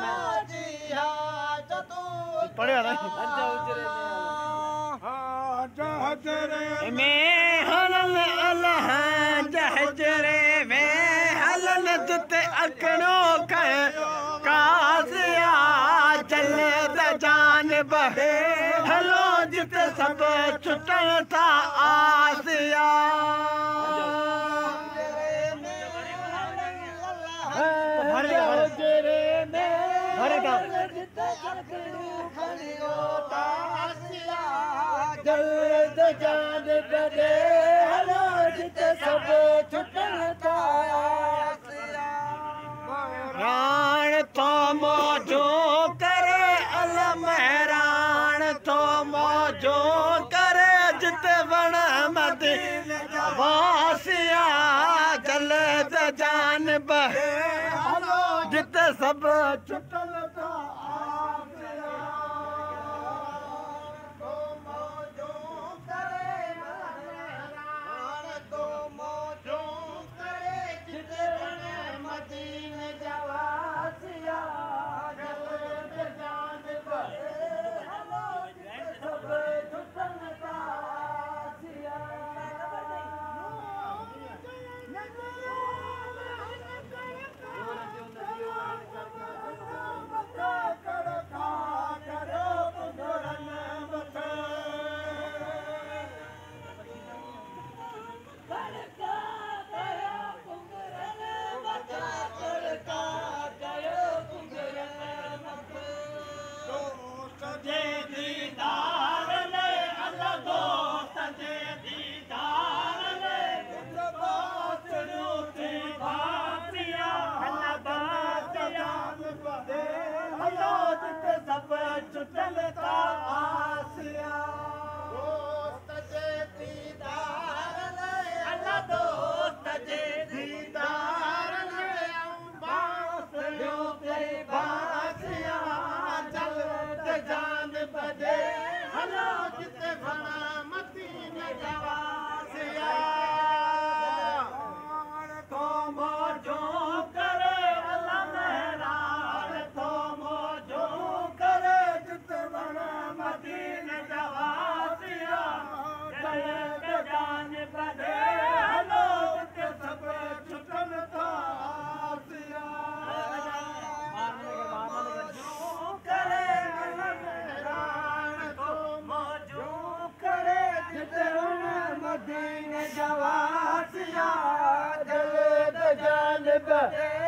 ना में हलन में चले त जान बहे जिते छुटण था आसिया। जल्द जान बदे हलो जित सब मौजो करे जिते वण मदी वासिया जल त जान हलो जिते सब छुटल था चुटल Eba!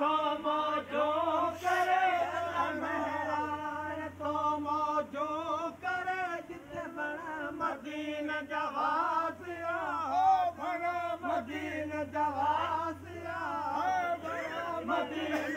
तोम जो तोम जो मदीन मदीन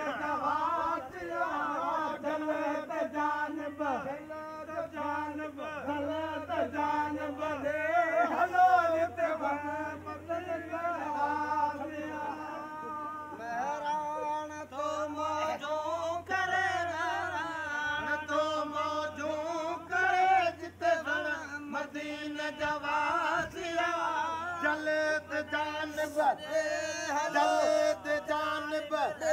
जानवर जलद जानवर